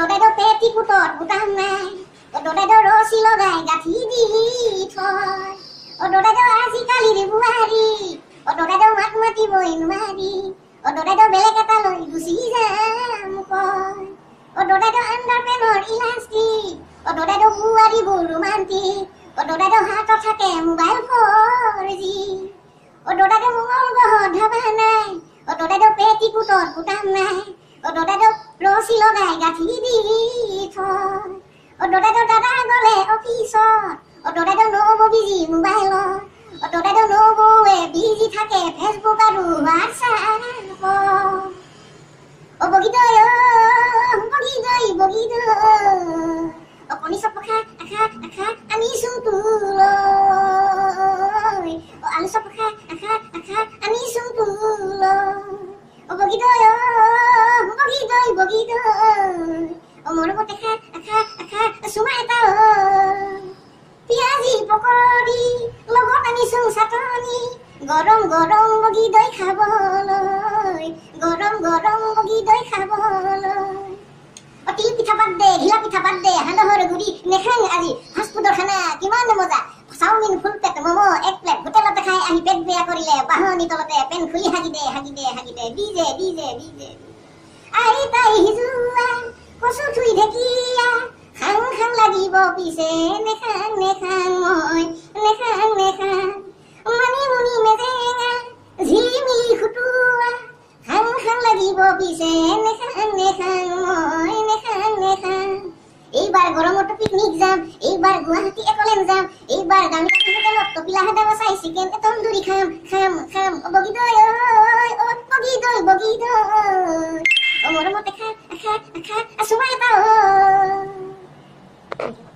অ দদাইদেউ পেটি কুটত বুটাম নাই। অ দদাইদেউ ৰছী লগাই গাঁঠি দি থয়। অ দদাইদেউ আজিকালিৰ বোৱাৰী অ দদাইদেউ মাত মাতিবই নোৱাৰি। অ দদাইদেউ বেলেগ এটা লৈ গুচি যাম কয়। অ দদাইদেউ আণ্ডাৰ পেনৰ ইলাষ্টিক অ দদাইদেউ বোৱাৰীবোৰ ৰোমান্টিক অ দদাইদেউ হাতত থাকে মোবাইল ফ'ৰ জি অ দদাইদেউ মঙল গ্ৰহত ধাবা নাই। অ দদাইদেউ পেটি কুটত বুটাম নাই। অ ৰছী লগাই গাঁঠি দি থয় অ দদাইদেউ দাদা গ'লে অফিচত অ দদাইদেউ নবৌ বিজি মোবাইলত অ দদাইদেউ নবৌৱে বিজি থাকে ফেচবুক আৰু অ অ অ কণী চপ অ আলু চপ আনিছো তোলৈ অ অ বগীদৈ বগীদৈ অ মৰমতে খা আখা এটা পিয়াজি পকৰি লগত আনিছো চাটনি গৰম গৰম বগী দৈ খাবলৈ গৰম গৰম বগী দৈ খাবলৈ তিল পিঠা পাত দে ঘিলা পিঠা পাত দে সান্দহৰ গুৰি নেখাং আজি ফাষ্ট ফুডৰ খানা কিমান মজা চাওমিন ফুল প্লেট ম'ম' এক প্লেট হোটেলতে খাই আহি পেট বেয়া কৰিলে বাহনি তলতে পেন খুলি হাগি দে হাগি দে হাগি দে দি দে দি দে দি দে আই তাই সিজোৱা কচু থুই ঢেকীয়া খাং খাং লাগিব পিছে নেখাং নেখাং মই নেখাং নেখাং মানি মুনি মেজেঙা ঝিমিলি খুটুৱা খাং খাং লাগিব পিছে নেখাং নেখাং মই নেখাং নেখাং এইবাৰ গৰমতো পিকনিক যাম এইবাৰ গুৱাহাটী একলেন যাম এইবাৰ দামী হোটেলত কপিলা হাদা বচাই চিকেন তন্দুৰি খাম খাম খাম অ I can, I can't, I can't,